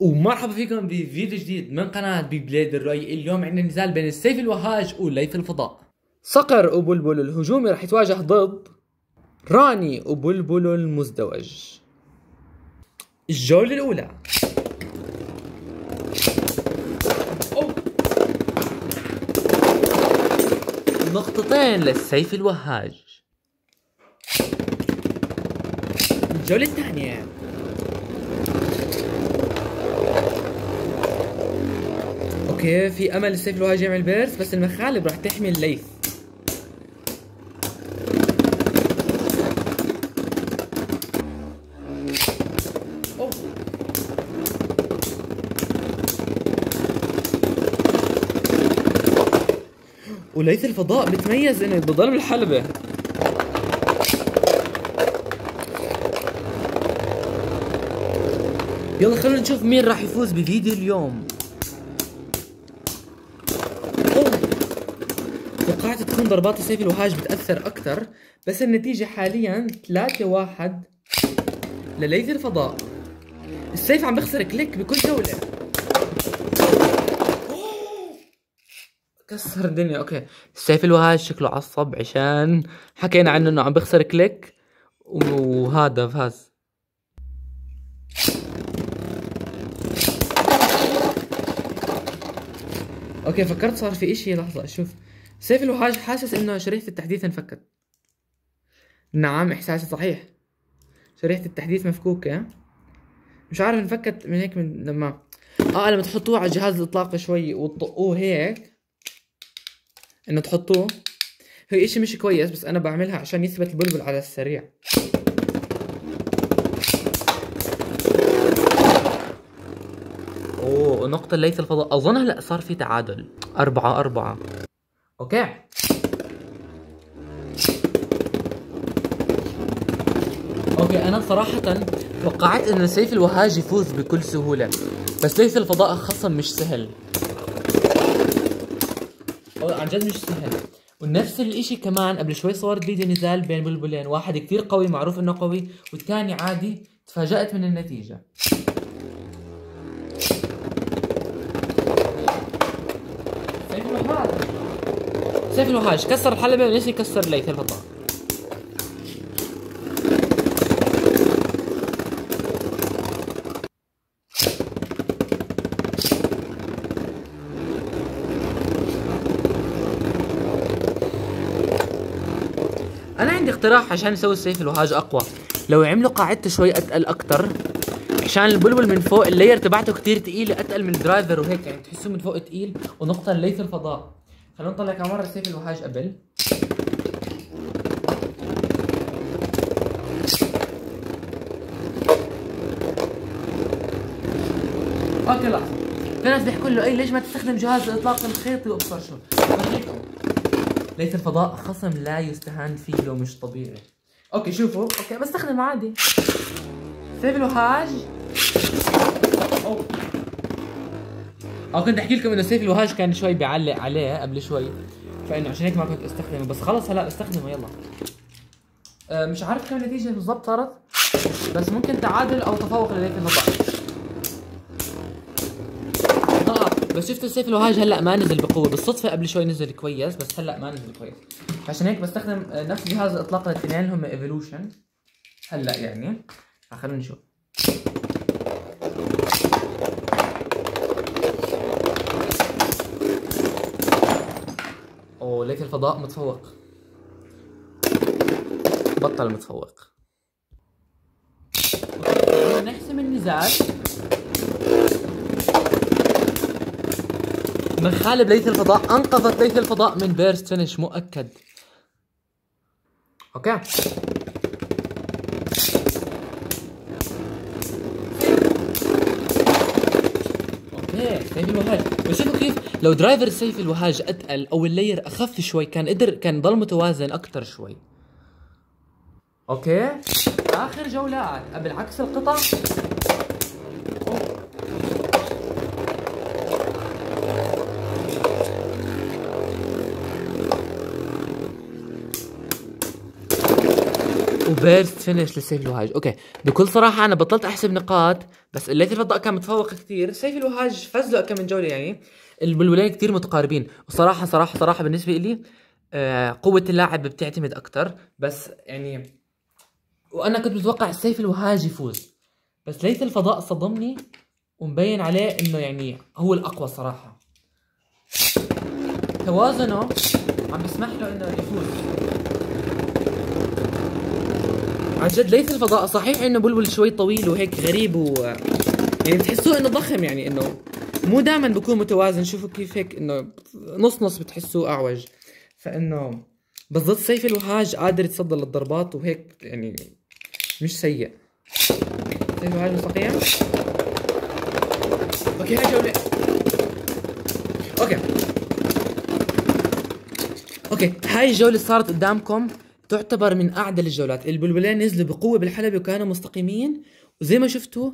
ومرحبا فيكم بفيديو جديد من قناة بي بليد الراني. اليوم عندنا نزال بين السيف الوهاج وليث الفضاء. صقر وبلبل الهجومي راح يتواجه ضد راني وبلبل المزدوج. الجولة الأولى. أوه. نقطتين للسيف الوهاج. الجولة الثانية. أوكي في أمل السيف الوهاج يعمل بيرس بس المخالب راح تحمي الليث. وليث الفضاء بتميز إنه بضل بالحلبة يلا خلونا نشوف مين راح يفوز بفيديو اليوم أوه. توقعت تكون ضربات السيف الوهاج بتأثر أكثر بس النتيجة حاليا 3 واحد لليث الفضاء. السيف عم بخسر click بكل جولة. كسر الدنيا. okay. السيف الوهاج شكله عصب عشان حكينا عنه إنه عم بخسر click وهذا فاز. okay فكرت صار في إشي. لحظة شوف. سيف الوهاج حاسس إنه شريحة التحديث انفكت. نعم احساسي صحيح. شريحة التحديث مفكوكة. مش عارف انفكت من هيك من لما آه لما تحطوه على جهاز الإطلاق شوي وتطقوه هيك. إنه تحطوه. هي إشي مش كويس بس أنا بعملها عشان يثبت البلبل على السريع. أوه نقطة ليث الفضاء. اظن هلا صار في تعادل. أربعة أربعة. okay. okay أنا صراحة توقعت انه سيف الوهاج يفوز بكل سهولة بس ليث الفضاء خصم مش سهل. عن جد مش سهل. ونفس الإشي كمان قبل شوي صورت فيديو نزال بين بلبلين. واحد كثير قوي معروف إنه قوي والثاني عادي تفاجأت من النتيجة. سيف الوهاج كسر الحلبة وليش يكسر ليث الفضاء أنا عندي اقتراح عشان نسوي السيف الوهاج أقوى. لو عملوا قاعدته شوي أتقل أكتر عشان البلبل من فوق ال layer تبعته كتير تقيلة أتقل من ال driver وهيك. يعني تحسوه من فوق تقيل ونقطة ليث الفضاء خلونا نطلع كم مرة السيف الوهاج قبل. okay لحظة. في ناس بيحكوا له اي ليش ما تستخدم جهاز الاطلاق الخيطي وابصر شو؟ ليث الفضاء خصم لا يستهان فيه مش طبيعي. okay شوفوا. okay بستخدم عادي. سيف الوهاج اوه أو كنت أحكي لكم إنه سيف الوهاج كان شوي بيعلق عليه قبل شوي فإنه عشان هيك ما كنت أستخدمه. بس خلص هلا أستخدمه يلا. أه مش عارف كم النتيجة بالضبط صارت بس ممكن تعادل أو تفوق لليث الفضاء آه بس شفت السيف الوهاج هلأ ما نزل بقوة. بالصدفة قبل شوي نزل كويس بس هلأ ما نزل كويس. عشان هيك بستخدم آه، نفس جهاز الاطلاق الاثنين هم ايفولوشن هلأ يعني آه، خلينا نشوف. اوه ليك الفضاء متفوق. بطل متفوق. نحسم النزال مخالب ليث الفضاء أنقذت ليث الفضاء من burst finish مؤكد. okay okay سيف الوهاج. بس شوفوا كيف لو driver سيف الوهاج أتقل أو ال layer أخف شوي كان قدر كان ضل متوازن أكثر شوي. okay؟ آخر جولات. قبل عكس القطع burst finish لسيف الوهاج. okay بكل صراحة أنا بطلت أحسب نقاط بس الليث الفضاء كان متفوق كثير سيف الوهاج فاز له كم من جولة يعني. البلبلين كثير متقاربين. وصراحة صراحة صراحة بالنسبة لي آه قوة اللاعب بتعتمد أكثر بس يعني وأنا كنت متوقع السيف الوهاج يفوز. بس ليث الفضاء صدمني ومبين عليه إنه يعني هو الأقوى صراحة. توازنه عم بيسمح له إنه يفوز. عن جد ليث الفضاء. صحيح إنه بلبل شوي طويل وهيك غريب و يعني بتحسوه إنه ضخم يعني إنه مو دائما بكون متوازن. شوفوا كيف هيك إنه نص نص بتحسوه أعوج. فإنه بس ضد سيف الوهاج قادر يتصدى للضربات وهيك يعني مش سيء. سيف الوهاج مستقيم okay هاي جولة. okay. okay هاي الجولة صارت قدامكم. تعتبر من أعدل الجولات. البلبلين نزلوا بقوة بالحلبة وكانوا مستقيمين. وزي ما شفتوا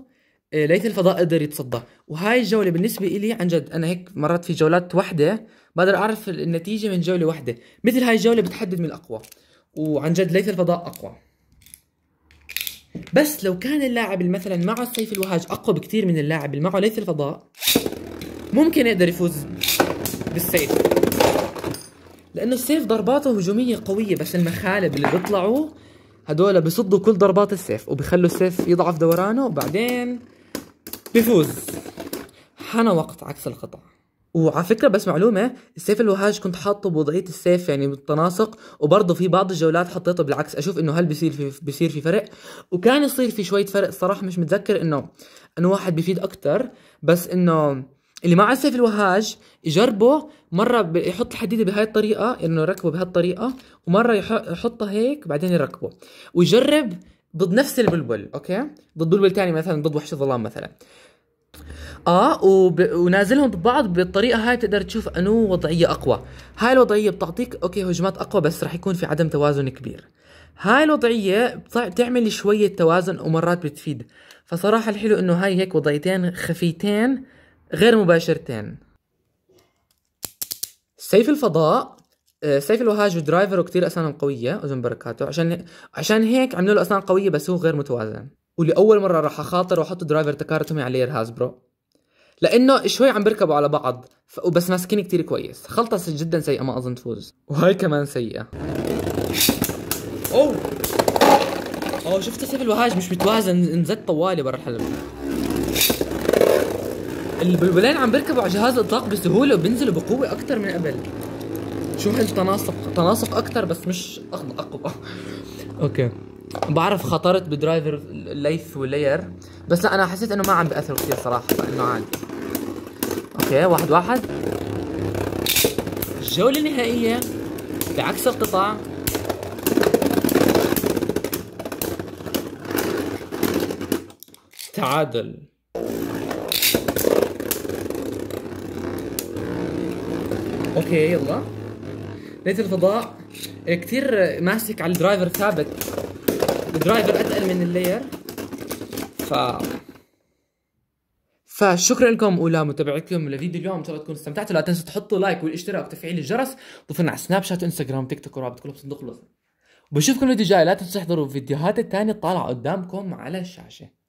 آه، ليث الفضاء قدر يتصدى. وهاي الجولة بالنسبة إلي عن جد أنا هيك مرات في جولات وحدة بقدر أعرف النتيجة من جولة واحدة مثل هاي الجولة بتحدد من الأقوى. وعن جد ليث الفضاء أقوى. بس لو كان اللاعب مثلا معه السيف الوهاج أقوى بكثير من اللاعب اللي معه ليث الفضاء ممكن يقدر يفوز بالسيف. لأنه السيف ضرباته هجومية قوية بس المخالب اللي بيطلعوا هدول بيصدوا كل ضربات السيف وبيخلوا السيف يضعف دورانه وبعدين بيفوز. حان وقت عكس القطع. وعلى فكرة بس معلومة السيف الوهاج كنت حاطه بوضعية السيف يعني بالتناسق وبرضه في بعض الجولات حطيته بالعكس. أشوف إنه هل بيصير في بيصير في فرق؟ وكان يصير في شوية فرق صراحة مش متذكر إنه إنه واحد بيفيد أكتر بس إنه اللي مع السيف الوهاج يجربه مرة يحط الحديدة بهاي الطريقة إنه يركبه بهالطريقة ومرة يحطها هيك بعدين يركبه. ويجرب ضد نفس البلبل okay؟ ضد بلبل تاني مثلا ضد وحش الظلام مثلا. آه وب... ونازلهم ضد بعض بالطريقة هاي بتقدر تشوف أنو وضعية أقوى. هاي الوضعية بتعطيك okay هجمات أقوى بس رح يكون في عدم توازن كبير. هاي الوضعية بتعمل شوية توازن ومرات بتفيد. فصراحة الحلو إنه هاي هيك وضعيتين خفيتين غير مباشرتين. سيف الفضاء آه، سيف الوهاج و driver كثير اسنانهم قوية اذن بركاته. عشان عشان هيك عملوا له أسنان قوية بس هو غير متوازن. ولأول مرة راح أخاطر وأحط driver Takara Tomy على layer Hasbro لأنه شوي عم بيركبوا على بعض. وبس ماسكين كتير كويس. خلطة جدا سيئة ما أظن تفوز. وهاي كمان سيئة. أوه! أوه شفت سيف الوهاج مش متوازن انزت طوالي برا الحلبة البلبلين عم بيركبوا على جهاز الاطلاق بسهولة وبينزلوا بقوة أكثر من قبل. شو هالتناسق تناسق أكثر بس مش أقوى. okay. بعرف خطرت ب driver الليث وال layer بس لا أنا حسيت إنه ما عم بأثر كثير صراحة فإنه عادي. okay واحد واحد. الجولة النهائية بعكس القطع تعادل. okay يلا. ليث الفضاء. كثير ماسك على ال driver ثابت. ال driver أتقل من ال layer. ف فشكرا لكم ولمتابعتكم لفيديو اليوم. إن شاء الله تكونوا استمتعتوا. لا تنسوا تحطوا like والاشتراك وتفعيل الجرس. ضيفونا على سناب شات وانستغرام تيك توك ورابط كلهم بصندوق الوصف. وبشوفكم الفيديو الجاي. لا تنسوا تحضروا الفيديوهات الثانية طالعة قدامكم على الشاشة.